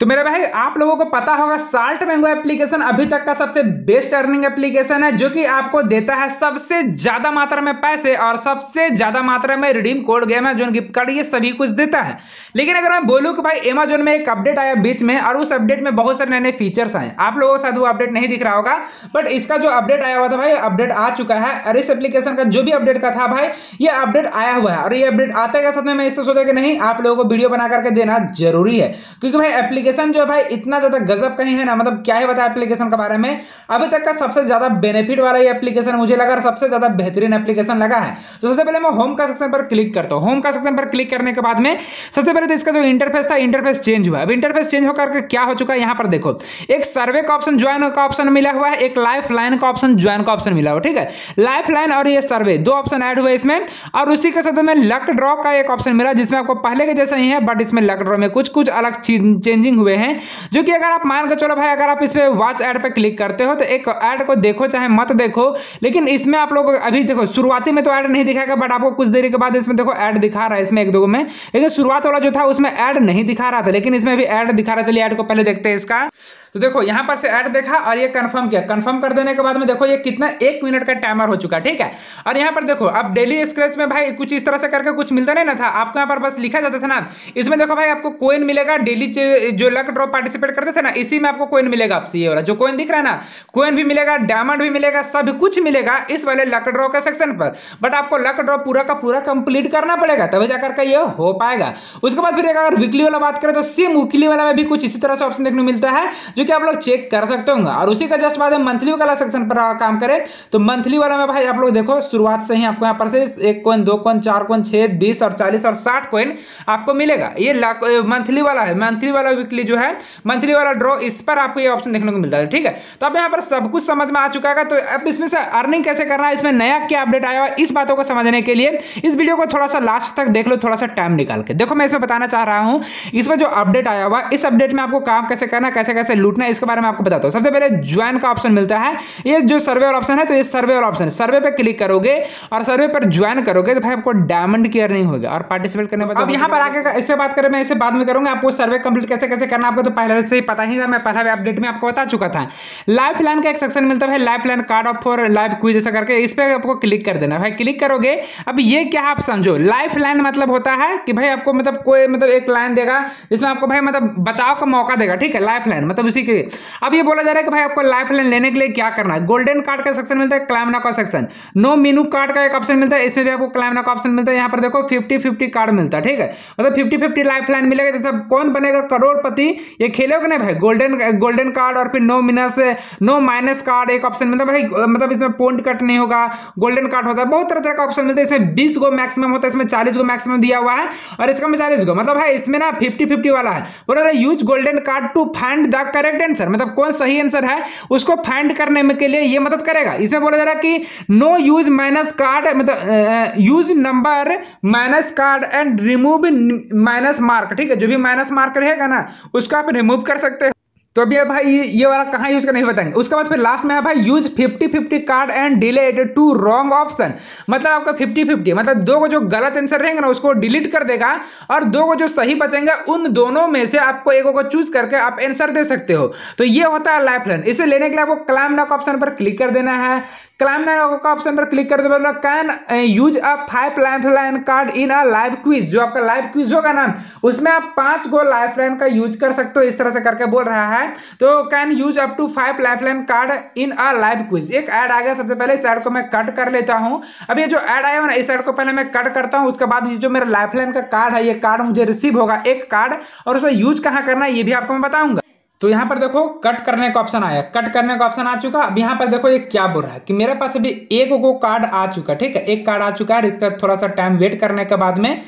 तो मेरे भाई, आप लोगों को पता होगा साल्ट मैंगो एप्लीकेशन अभी तक का सबसे बेस्ट अर्निंग एप्लीकेशन है, जो कि आपको देता है सबसे ज़्यादा मात्रा में पैसे और सबसे ज़्यादा मात्रा में रिडीम कोड गेम है जो गिफ्ट कार्ड ये सभी कुछ देता है। लेकिन अगर मैं बोलूँ कि भाई अमेजोन में एक अपडेट आया बीच में, और उस अपडेट में बहुत सारे नए नए फीचर्स आए, आप लोगों को शायद वो अपडेट नहीं दिख रहा होगा बट इसका जो अपडेट आया हुआ था भाई अपडेट आ चुका है, और इस एप्लीकेशन का जो भी अपडेट का था भाई, ये अपडेट आया हुआ है, और ये अपडेट आते के साथ में मैं इससे सोचा कि नहीं, आप लोगों को वीडियो बना करके देना ज़रूरी है, क्योंकि भाई एप्लीकेशन जो है भाई इतना ज़्यादा गजब कहीं है ना मतलब क्या है बता एप्लीकेशन के बारे में। अभी तक का सबसे ज़्यादा बेनिफिट वाला ये एप्लीकेशन मुझे लगा सबसे ज़्यादा बेहतरीन एप्लीकेशन लगा है। तो सबसे पहले मैं होम का सेक्शन पर क्लिक करता हूँ। होम का सेक्शन पर क्लिक करने के बाद में सबसे पहले तो इसका जो इंटरफेस था इंटरफेस चेंज हुआ अब इंटरफेस चेंज होकर क्या हो चुका है, यहाँ पर देखो। एक सर्वे का ऑप्शन ज्वाइन का ऑप्शन मिला हुआ है, एक लाइफ का ऑप्शन ज्वाइन का ऑप्शन मिला हुआ ठीक है? लाइफ और ये सर्वे दो ऑप्शन ऐड हुए इसमें। और उसी के साथ में लक ड्रॉ का एक ऑप्शन मिला, जिसमें आपको पहले के जैसा ही है बट इसमें लक ड्रॉ में कुछ कुछ अलग चेंजिंग हुए हैं, जो कि अगर आप मान के चलो भाई, अगर आप इस पर वॉच ऐड पर क्लिक करते हो तो एक ऐड को देखो, चाहे मत देखो, लेकिन इसमें आप लोग अभी देखो, शुरुआती में तो ऐड नहीं दिखाएगा बट आपको कुछ देरी के बाद इसमें देखो ऐड दिखा रहा है इसमें एक दो में, लेकिन शुरुआत वाला जो था, उसमें ऐड नहीं दिखा रहा था, लेकिन इसमें भी ऐड दिखा रहा चलिए ऐड को पहले देखते हैं इसका। तो देखो, यहाँ पर से ऐड देखा और ये कंफर्म किया। कंफर्म कर देने के बाद में देखो, ये कितना एक मिनट का टाइमर हो चुका, ठीक है? और यहाँ पर देखो, अब डेली स्क्रैच में भाई कुछ इस तरह से करके कुछ मिलता नहीं ना था। आपको यहाँ पर बस लिखा जाता था ना, इसमें देखो भाई आपको कोइन मिलेगा डेली जो लक ड्रॉप पार्टिसिपेट करते थे ना, इसी में आपको कोइन मिलेगा आपसे, ये वाला। जो कोइन दिख रहा है ना कोइन भी मिलेगा डायमंड भी मिलेगा, सब कुछ मिलेगा इस वाले लक ड्रॉ के सेक्शन पर। बट आपको लक ड्रॉ पूरा का पूरा कंप्लीट करना पड़ेगा, तभी जाकर के ये हो पाएगा। उसके बाद फिर अगर वीकली वाला बात करें तो सेम वीकली वाला में भी कुछ इसी तरह से ऑप्शन देखने मिलता है, जो कि आप लोग चेक कर सकते होंगे। और उसी का जस्ट बाद में मंथली वाला सेक्शन पर काम करें तो मंथली वाला में भाई आप लोग देखो, शुरुआत से ही आपको यहाँ पर से एक कोइन दो कोइन चार कोइन छह, बीस और चालीस और साठ कोइन आपको मिलेगा। ये मंथली वाला है। मंथली वाला वीकली जो है मंथली वाला ड्रॉ इस पर आपको ये ऑप्शन देखने को मिलता है। ठीक है? तो अब यहाँ पर सब कुछ समझ में आ चुका है तो अब इसमें से अर्निंग कैसे करना है, इसमें नया क्या अपडेट आया हुआ इस बातों को समझने के लिए इस वीडियो को थोड़ा सा लास्ट तक देख लो, थोड़ा सा टाइम निकाल के। देखो, मैं इसमें बताना चाह रहा हूँ, इसमें जो अपडेट आया हुआ इस अपडेट में आपको काम कैसे करना कैसे कैसे लूटना इसके बारे में आपको बताता हूँ। सबसे पहले ज्वाइन का ऑप्शन मिलता है। ये जो सर्वे वाला ऑप्शन है तो ये सर्वे वाला ऑप्शन सर्वे पे क्लिक करोगे और सर्वे पर ज्वाइन करोगे तो भाई आपको डायमंड की अर्निंग होगा और पार्टिसिपेट करने अब यहाँ पर आके इससे बात करें, मैं इसे बाद में करूँगा। आपको सर्वे कंप्लीट कैसे कैसे करना आपको तो पहले से ही पता ही था। मैं पहला अपडेट में आपको बता चुका था। लाइफ लाइन का एक सेक्शन मिलता है life line card of for live quiz ऐसा करके इस पर आपको क्लिक कर देना। भाई क्लिक करोगे, अब ये क्या आप समझो। लाइफ लाइन मतलब होता है कि भाई आपको मतलब कोई मतलब एक लाइन देगा, जिसमें आपको भाई मतलब बचाव का मौका देगा। ठीक है लाइफ लाइन मतलब उसी के अब ये बोला जा रहा है कि भाई आपको लाइफ लाइन लेने के लिए क्या करना है? गोल्डन कार्ड का सेक्शन मिलता है क्लाइमना का सेक्शन नो मीनू कार्ड का एक ऑप्शन मिलता है, इसमें भी आपको क्लाइमना का ऑप्शन मिलता है। यहाँ पर देखो फिफ्टी फिफ्टी कार्ड मिलता है, ठीक है? मतलब फिफ्टी फिफ्टी लाइफ लाइन मिलेगा, जैसे कौन बनेगा? करोड़पति। ये खेलोगे ना भाई? गोल्डन गोल्डन कार्ड और फिर no minus no minus card एक ऑप्शन मिलता है। भाई मतलब इसमें पॉइंट कट नहीं होगा गोल्डन कार्ड होता है। बहुत तरह तरह का ऑप्शन मिलता है। इसमें बीस गो मैक्सिमम होता है, इसमें चालीस गो मैक्सिमम दिया हुआ है और इसका में चालीस गो। मतलब भाई, इसमें ना फिफ्टी फिफ्टी वाला है। बोला use golden card to find the correct answer मतलब कौन सही आंसर है, उसको फाइंड करने में के लिए ये मदद करेगा। इसमें बोला जा रहा है कि नो यूज़ माइनस कार्ड मतलब use number minus card and remove minus mark ठीक है? जो भी माइनस मार्क रहेगा ना, उसको आप रिमूव कर सकते हैं। तो अभी भाई, ये वाला कहाँ यूज़ करना बताएँगे। उसके बाद फिर लास्ट में है भाई use fifty fifty card and delete two wrong option मतलब आपका फिफ्टी फिफ्टी मतलब दो को जो गलत आंसर रहेंगे ना, उसको डिलीट कर देगा और दो को जो सही बचेंगे, उन दोनों में से आपको एक को चूज़ करके आप आंसर दे सकते हो। तो ये होता है लाइफ लाइन इसे लेने के लिए आपको क्लाइम नॉक ऑप्शन पर क्लिक कर देना है। क्लाइम नॉक का ऑप्शन पर क्लिक कर दे मतलब can use a five life line card in a live quiz जो आपका लाइव क्विज होगा ना, उसमें आप पाँच गो लाइफ लाइन का यूज़ कर सकते हो, इस तरह से करके बोल रहा है। तो can use up to five life line card in a live quiz एक ऐड आ गया, सबसे पहले इस ऐड को मैं कट कर लेता हूँ। अब ये जो ऐड आया ना, इस ऐड को पहले मैं कट करता हूँ, उसके बाद ये जो मेरा लाइफ लाइन का कार्ड है, ये कार्ड मुझे रिसीव होगा, एक कार्ड और उसे यूज़ कहाँ करना है, ये भी आपको मैं बताऊँगा। तो यहाँ पर देखो कट करने का ऑप्शन आया। कट करने का ऑप्शन आ चुका। अब यहाँ पर देखो, ये क्या बोल रहा है कि मेरे पास अभी एक गो कार्ड आ चुका, ठीक है? एक कार्ड आ चुका है इसका थोड़ा सा टाइम वेट करने के बाद में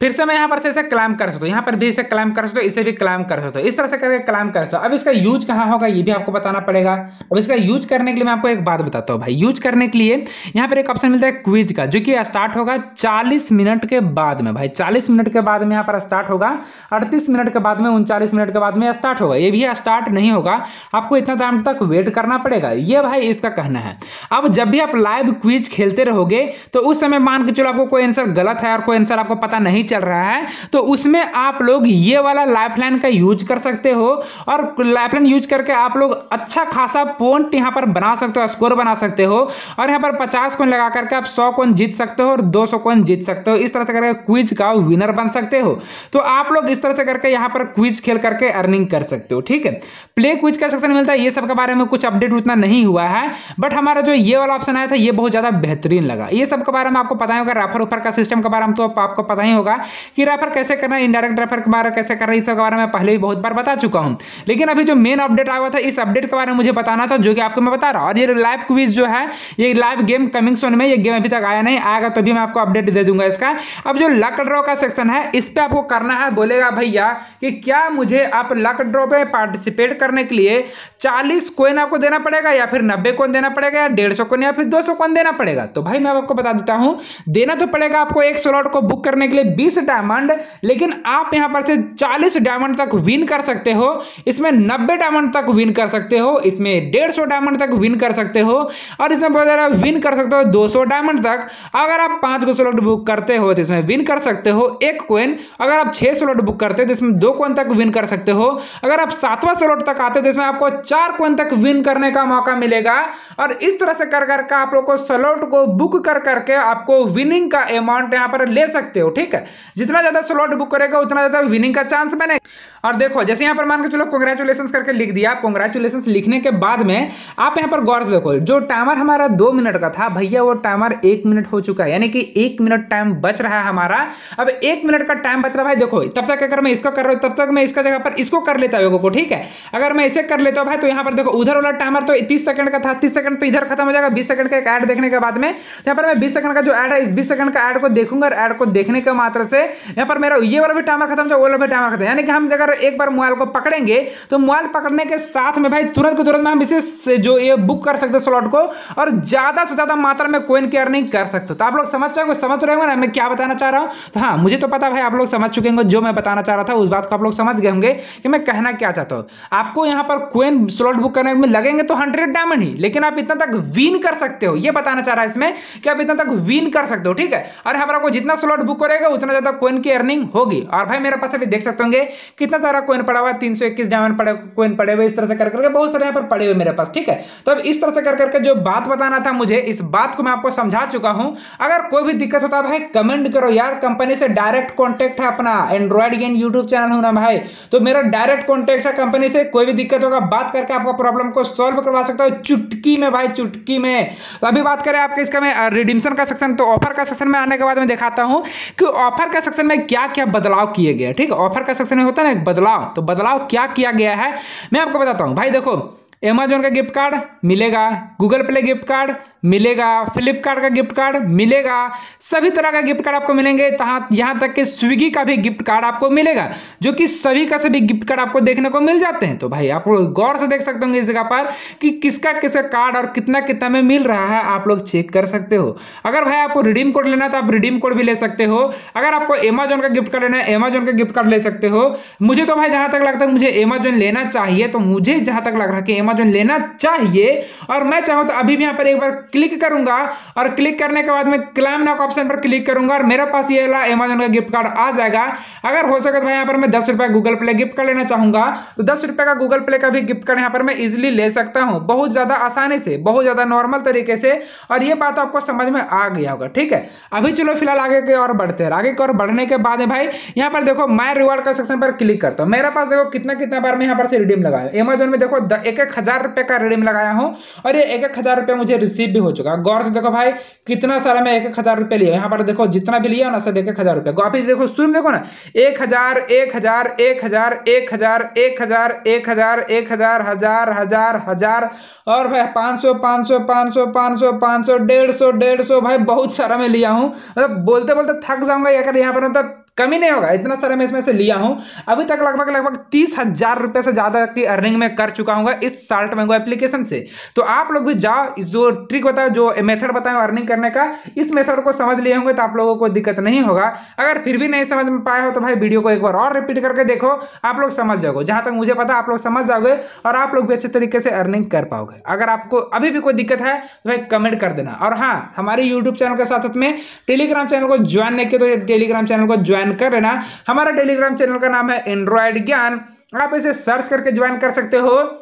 फिर से मैं यहाँ पर से इसे क्लाइम कर सकता हूँ। यहाँ पर भी इसे क्लाइम कर सकते हो, इसे भी क्लाइम कर सकते हो। इस तरह से करके क्लाइम कर सकते हो। अब इसका यूज़ कहाँ होगा, ये भी आपको बताना पड़ेगा। अब इसका यूज़ करने के लिए मैं आपको एक बात बताता हूँ भाई। यूज़ करने के लिए यहाँ पर एक ऑप्शन मिलता है क्विज का, जो कि स्टार्ट होगा चालीस मिनट के बाद में भाई। चालीस मिनट के बाद में यहाँ पर स्टार्ट होगा, अड़तीस मिनट के बाद में, उनचालीस मिनट के बाद में स्टार्ट होगा। ये भी स्टार्ट नहीं होगा। आपको इतना टाइम तक वेट करना पड़ेगा। ये भाई इसका कहना है। अब जब भी आप लाइव क्विज खेलते रहोगे तो उस समय मान के चलो आपको कोई आंसर गलत है और कोई आंसर आपको पता नहीं नहीं चल रहा है तो उसमें आप लोग ये वाला लाइफ लाइन का यूज़ कर सकते हो और लाइफ लाइन यूज़ करके आप लोग अच्छा खासा पॉइंट यहाँ पर बना सकते हो स्कोर बना सकते हो और यहाँ पर पचास कौन लगा करके आप सौ कौन जीत सकते हो और दो सौ कौन जीत सकते हो। इस तरह से करके क्विज का विनर बन सकते हो। तो आप लोग इस तरह से करके यहाँ पर क्विज खेल करके अर्निंग कर सकते हो, ठीक है? प्ले क्विज का सेक्शन मिलता है, ये सब के बारे में कुछ अपडेट उतना नहीं हुआ है बट हमारा जो ये वाला ऑप्शन आया था, ये बहुत ज़्यादा बेहतरीन लगा। ये सब के बारे में आपको पता ही होगा, रेफर उफर का सिस्टम के बारे में तो आपको पता ही होगा कि रेफर कैसे करना है इनडायरेक्ट रेफर के बारे में कैसे करना है इस बारे में पहले भी बहुत बार बता चुका हूँ। लेकिन अभी जो मेन अपडेट आया था, इस अपडेट के बारे में मुझे बताना था, जो कि आपको मैं बता रहा हूँ। और ये लाइव क्विज जो है, ये लाइव गेम कमिंग सोन में, ये गेम अभी तक आया नहीं, आएगा तो भी मैं आपको अपडेट दे दूँगा इसका। अब जो लक ड्रॉ का सेक्शन है, इस पर आपको करना है, बोलेगा भैया कि क्या मुझे आप लक ड्रॉ पे पार्टिसिपेट करने के लिए चालीस कोइन आपको देना पड़ेगा, या फिर नब्बे कोइन देना पड़ेगा, या डेढ़ सौ कोइन या फिर दो सौ कोइन देना पड़ेगा? तो भाई मैं आपको बता देता हूँ, देना तो पड़ेगा आपको एक स्लॉट को बुक करने के लिए बीस डायमंड, लेकिन आप यहाँ पर से चालीस डायमंड तक विन कर सकते हो। इसमें नब्बे डायमंड तक विन कर सकते हो, इसमें डेढ़ सौ डायमंड तक विन कर सकते हो, और इसमें बहुत ज़्यादा विन कर सकते हो दो सौ डायमंड तक। अगर आप पाँच को स्लॉट बुक करते हो तो इसमें विन कर सकते हो एक कोइन अगर आप छह स्लॉट बुक करते हो तो इसमें दो कोइन तक विन कर सकते हो। अगर आप सातवां स्लॉट तक आते हो तो इसमें आपको चार कोइन तक विन करने का मौका मिलेगा। और इस तरह से कर करके आप लोग को स्लॉट को बुक कर करके आपको विनिंग का अमाउंट यहाँ पर ले सकते हो, ठीक है? जितना ज़्यादा स्लॉट बुक करेगा, उतना ज़्यादा विनिंग का चांस बनेगा। और देखो, जैसे यहाँ पर मान के चलो कॉन्ग्रेचुलेशन करके लिख दिया। कॉन्ग्रेचुलेशन लिखने के बाद में आप यहाँ पर गौर से देखो, जो टाइमर हमारा दो मिनट का था, भैया वो टाइमर एक मिनट हो चुका है। यानी कि एक मिनट टाइम बच रहा है हमारा। अब एक मिनट का टाइम बच रहा है, देखो, तब तक अगर मैं इसको कर रहा हूँ, तब तक मैं इसका जगह पर इसको कर लेता हूँ को, ठीक है? अगर मैं इसे कर लेता हूँ भाई तो यहाँ पर देखो, उधर वाला टाइमर तो तीस सेकंड का था, तीस सेकंड तो इधर खत्म हो जाएगा, बीस सेकंड का एक ऐड देखने के बाद में यहाँ पर मैं बीस सेकंड का जो ऐड है, इस बीस सेकंड का ऐड को देखूँगा और ऐड को देखने के मात्र से, यहाँ पर मेरा ये वाला भी टाइमर खत्म वो वाला भी टाइमर खत्म यानी कि हम अगर एक बार मोबाइल को पकड़ेंगे तो मोबाइल पकड़ने के साथ में भाई तुरंत के तुरंत में हम इसे जो ये बुक कर सकते स्लॉट को और ज़्यादा से ज़्यादा मात्रा में कोइन की अर्निंग कर सकते। हो तो आप लोग समझ चाहे समझ रहे होंगे ना, मैं क्या बताना चाह रहा हूँ? तो हाँ मुझे तो पता भाई आप लोग समझ चुके होंगे, जो मैं बताना चाह रहा था, उस बात को आप लोग समझ गए होंगे कि मैं कहना क्या चाहता हूँ। आपको यहाँ पर कोइन स्लॉट बुक करने में लगेंगे तो हंड्रेड डायमंड ही, लेकिन आप इतना तक विन कर सकते हो। ये बताना चाह रहा है इसमें कि आप इतना तक विन कर सकते हो, ठीक है? और यहाँ पर आपको जितना स्लॉट बुक करेगा, उतना ज़्यादा कोइन की अर्निंग होगी। और भाई, मेरे पास अभी देख सकते होंगे, कितना सारा कोइन पड़ा हुआ है? तीन सौ इक्कीस डायमंड पड़े कोइन पड़े हुए, इस तरह से कर करके बहुत सारे यहाँ पर पड़े हुए मेरे पास, ठीक है? तो अब इस तरह से कर करके जो बात बताना था मुझे, इस बात को मैं आपको समझा चुका हूँ। अगर कोई भी दिक्कत होता है भाई कमेंट करो यार। कंपनी से डायरेक्ट कॉन्टेक्ट है अपना एंड्रॉइड गेम यूट्यूब चैनल हूँ ना भाई। तो मेरा डायरेक्ट कॉन्टेक्ट है कंपनी से, कोई भी दिक्कत होगा, बात करके आपको प्रॉब्लम को सॉल्व करवा सकता हूँ, चुटकी में भाई, चुटकी में। तो अभी बात करें आपके इसका मैं रिडीमशन का सेक्शन तो ऑफ़र का सेक्शन में आने के बाद मैं दिखाता हूँ कि ऑफ़र का सेक्शन में क्या क्या बदलाव किए गए ठीक? है ऑफ़र का सेक्शन में होता है ना बदलाव। तो बदलाव क्या किया गया है? मैं आपको बताता हूँ। भाई देखो अमेजोन का गिफ्ट कार्ड मिलेगा गूगल प्ले गिफ्ट कार्ड मिलेगा। फ्लिपकार्ट का गिफ्ट कार्ड मिलेगा। सभी तरह का गिफ्ट कार्ड आपको मिलेंगे। यहाँ तक कि स्विगी का भी गिफ्ट कार्ड आपको मिलेगा, जो कि सभी का सभी गिफ्ट कार्ड आपको देखने को मिल जाते हैं। तो भाई, आप लोग गौर से देख सकते होंगे इस जगह पर कि किसका किसका कार्ड और कितना कितना में मिल रहा है, आप लोग चेक कर सकते हो। अगर भाई आपको रिडीम कोड लेना तो आप रिडीम कोड भी ले सकते हो। अगर आपको एमेजोन का गिफ्ट कार्ड लेना है अमेजोन का गिफ्ट कार्ड ले सकते हो। मुझे तो भाई, जहाँ तक लगता है मुझे अमेजोन लेना चाहिए तो मुझे जहाँ तक लग रहा है कि अमेजोन लेना चाहिए। और मैं चाहूँ तो अभी भी यहाँ पर एक बार क्लिक करूँगा और क्लिक करने के बाद मैं क्लाइम नाक ऑप्शन पर क्लिक करूँगा और मेरे पास ये वाला अमेजोन का गिफ्ट कार्ड आ जाएगा। अगर हो सके तो भाई यहाँ पर मैं दस रुपए गूगल प्ले गिफ्ट कार्ड लेना चाहूँगा। तो दस रुपए का गूगल प्ले का भी गिफ्ट कार्ड यहाँ पर मैं इजिली ले सकता हूँ। बहुत ज़्यादा आसानी से, बहुत ज़्यादा नॉर्मल तरीके से। और ये बात आपको समझ में आ गया होगा, ठीक है? अभी चलो फ़िलहाल आगे के और बढ़ते हैं। आगे के और बढ़ने के बाद भाई, यहाँ पर देखो माई रिवॉर्ड का सेक्शन पर क्लिक करता हूँ। मेरे पास देखो कितना कितना बार मैं यहाँ पर से रिडीम लगाया। अमेजोन में देखो एक एक हज़ार रुपए का रिडीम लगाया हूँ। और ये एक एक हज़ार रुपए मुझे रिसीव भी हो चुका है। गौर से देखो भाई, कितना सारा मैं एक एक हज़ार रुपए लिया यहाँ पर देखो, जितना भी लिया ना, सब एक एक हज़ार रुपए वापिस देखो, शुरू में देखो ना, एक हज़ार एक हज़ार एक हज़ार एक हज़ार एक हज़ार एक हज़ार एक हज़ार हज़ार हज़ार हज़ार, और भाई पाँच सौ पाँच सौ पाँच सौ पाँच सौ पाँच सौ, डेढ़ सौ डेढ़ सौ, भाई बहुत सारा मैं लिया हूँ। मतलब बोलते बोलते थक जाऊँगा अगर यहाँ पर मतलब कमी नहीं होगा, इतना सारा मैं इसमें से लिया हूँ। अभी तक लगभग लगभग तीस हज़ार रुपए से ज़्यादा की अर्निंग में कर चुका हूँ इस साल्ट मैंगो एप्लीकेशन से। तो आप लोग भी जाओ, जो ट्रिक बताओ, जो मेथड बताओ अर्निंग करने का, इस मेथड को समझ लिए होंगे तो आप लोगों को दिक्कत नहीं होगा। अगर फिर भी नहीं समझ में पाए हो तो भाई वीडियो को एक बार और रिपीट करके देखो, आप लोग समझ जाओगे। जहाँ तक मुझे पता, आप लोग समझ जाओगे और आप लोग भी अच्छे तरीके से अर्निंग कर पाओगे। अगर आपको अभी भी कोई दिक्कत है तो भाई कमेंट कर देना। और हाँ हमारे यूट्यूब चैनल के साथ साथ में टेलीग्राम चैनल को ज्वाइन नहीं किया तो टेलीग्राम चैनल को ज्वाइन ज्वाइन कर लेना। हमारा टेलीग्राम चैनल का नाम है एंड्रॉयड ज्ञान। आप इसे सर्च करके ज्वाइन कर सकते हो।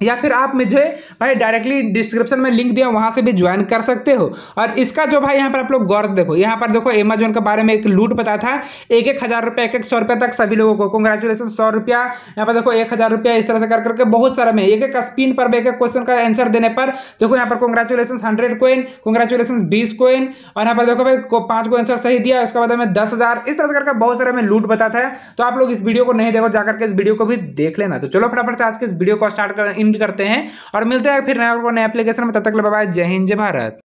या फिर आप मुझे भाई डायरेक्टली डिस्क्रिप्शन में लिंक दिया, वहाँ से भी ज्वाइन कर सकते हो। और इसका जो भाई यहाँ पर आप लोग गौर देखो, यहाँ पर देखो अमेजोन के बारे में एक लूट पता था एक एक हज़ार रुपया एक एक सौ रुपये तक सभी लोगों को। कंग्रेचुलेसन सौ रुपया। यहाँ पर देखो एक हज़ार रुपया इस तरह से कर करके बहुत सारा में एक एक स्पिन पर एक एक क्वेश्चन का आंसर देने पर, देखो यहाँ पर कंग्रेचुलेसन हंड्रेड कोइन कंग्रेचुलेसन बीस कोइन और यहाँ पर देखो भाई पाँच को आंसर सही दिया, उसके बाद हमें दस हज़ार, इस तरह से करके बहुत सारे में लूट बताता है तो आप लोग इस वीडियो को नहीं देखो, जाकर के इस वीडियो को भी देख लेना। तो चलो फटाफट से आज के इस वीडियो को स्टार्ट कर इन करते हैं और मिलते हैं फिर नए एप्लीकेशन में। तब तक बाय जय हिंद, जय भारत।